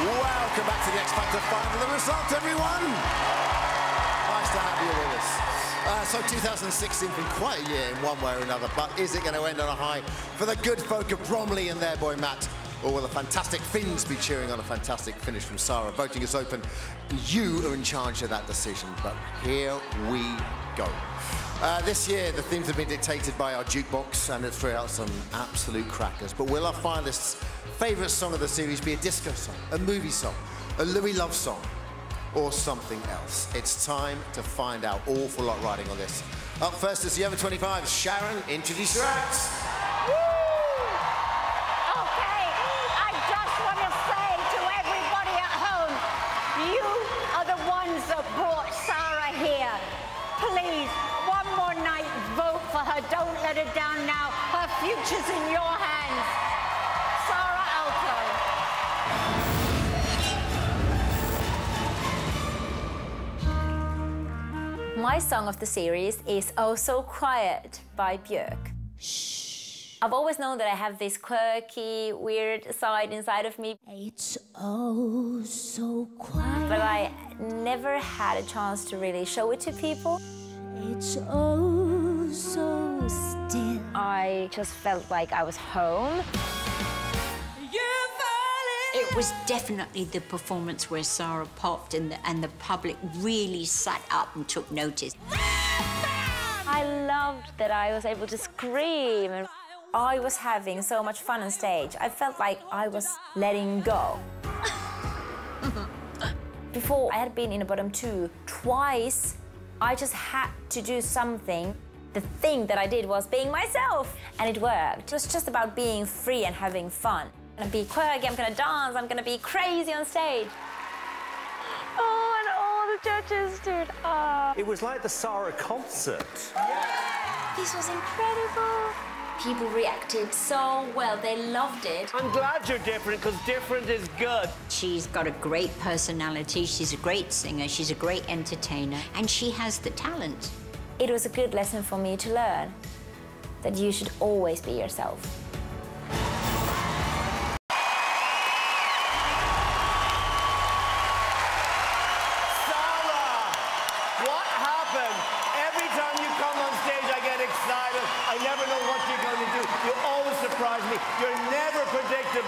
Welcome back to the X Factor final. The result, everyone. Nice to have you with us. Uh, so 2016 been quite a year in one way or another, but is it going to end on a high for the good folk of Bromley and their boy Matt? Or will the fantastic Finns be cheering on a fantastic finish from Saara? Voting is open, you are in charge of that decision. But here we go. Uh, this year, the themes have been dictated by our jukebox, and it's threw out some absolute crackers. But will our finalists' favourite song of the series be a disco song, a movie song, a Louis Love song, or something else? It's time to find out. Awful lot riding on this. Up first is the over 25. Sharon, introduce your acts. Her. Don't let her down now. Her future's in your hands. Saara Aalto. My song of the series is Oh So Quiet by Björk. Shh. I've always known that I have this quirky, weird side inside of me, It's oh so quiet. but I never had a chance to really show it to people. It's oh so still. I just felt like I was home. It was definitely the performance where Saara popped and the, and the public really sat up and took notice. I loved that I was able to scream and I was having so much fun on stage. I felt like I was letting go. Before I had been in a bottom two twice. I just had to do something. The thing that I did was being myself, and it worked. It was just about being free and having fun. I'm gonna be quirky, I'm gonna dance, I'm gonna be crazy on stage. Oh, and all the judges stood up. It was like the Saara concert. This was incredible. People reacted so well, they loved it. I'm glad you're different because different is good. She's got a great personality, she's a great singer, she's a great entertainer, and she has the talent. It was a good lesson for me to learn that you should always be yourself.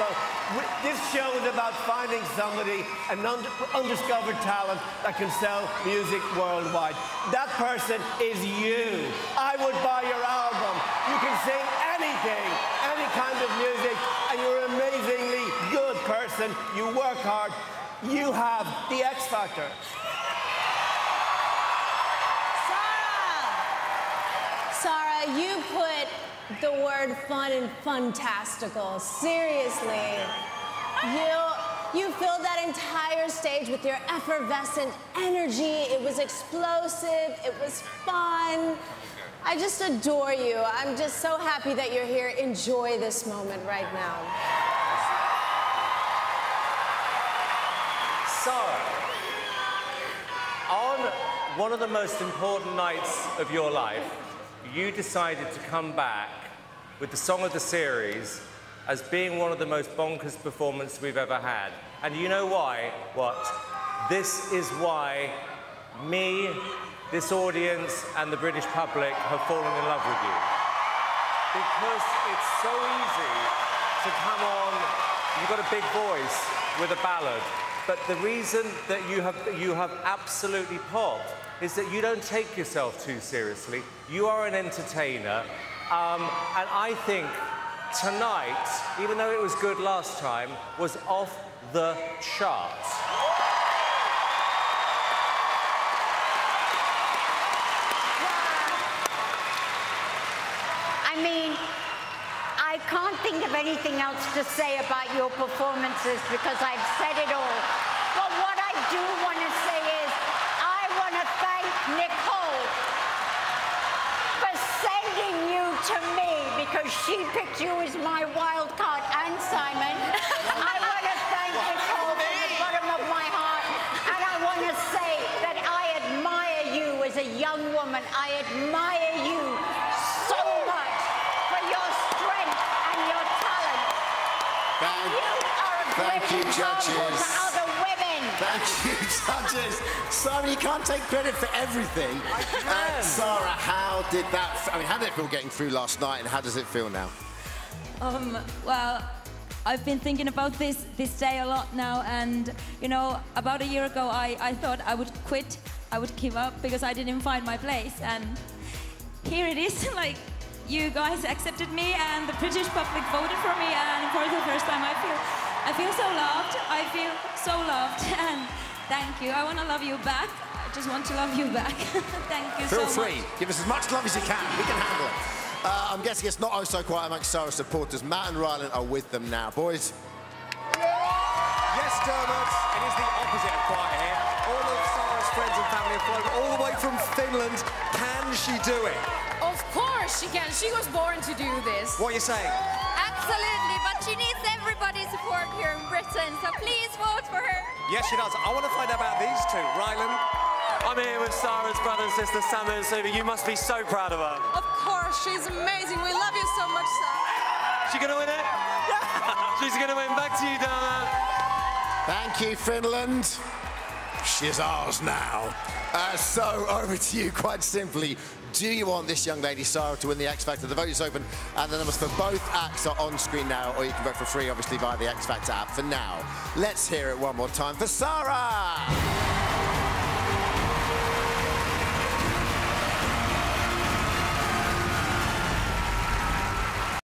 W- This show is about finding somebody, an und- undiscovered talent that can sell music worldwide. That person is you. I would buy your album. You can sing anything, any kind of music, and you're an amazingly good person. You work hard. You have the X Factor. Saara, you put the word fun and fantastical. Seriously. You you filled that entire stage with your effervescent energy. It was explosive. It was fun. I just adore you. I'm just so happy that you're here. Enjoy this moment right now. So, on one of the most important nights of your life, you decided to come back with the song of the series as being one of the most bonkers performances we've ever had. And you know why? What? This is why me, this audience, and the British public have fallen in love with you. Because it's so easy to come on, you've got a big voice with a ballad. But the reason that you have, you have absolutely popped is that you don't take yourself too seriously. You are an entertainer. Um, and I think tonight, even though it was good last time, was off the charts. I mean, I can't think of anything else to say about your performances because I've said it all. But what I do want to say is, I want to thank Nicole for sending you to me because she picked you as my wild card and Simon. I want to thank Nicole from the bottom of my heart. And I want to say that I admire you as a young woman. I admire you so much for your strength and your talent. Thank, You are a thank you, judges. Simon, you can't take credit for everything. I can. Saara, how did that? I mean, how did it feel getting through last night, and how does it feel now? Um, well, I've been thinking about this this day a lot now, and you know, about a year ago, I, I thought I would quit, I would give up because I didn't find my place, and here it is. Like you guys accepted me, and the British public voted for me, and for the first time, I feel I feel so loved. I feel so loved, and thank you. I want to love you back. I just want to love you back. thank you Feel so free. much. Give us as much love as you can. We can handle it. Uh, I'm guessing it's not oh so quiet amongst Saara's supporters. Matt and Rylan are with them now. Boys, Yes, Dermot, it is the opposite of quiet here. All of Saara's friends and family have flown all the way from Finland. Can she do it? Of course she can. She was born to do this. What are you saying? Absolutely, but she needs everybody's support here in Britain, so please vote for her. Yes, she does. I want to find out about these two. Rylan, I'm here with Saara's brother and sister, Sam and Suba. You must be so proud of her. Of course, she's amazing. We love you so much, Saara. She gonna win it? She's gonna win. Back to you, Dana. thank you, Finland. She's ours now. Uh, so over to you, quite simply. Do you want this young lady, Saara, to win the X Factor? The vote is open, and the numbers for both acts are on screen now, or you can vote for free, obviously, via the X Factor app. For now, let's hear it one more time for Saara.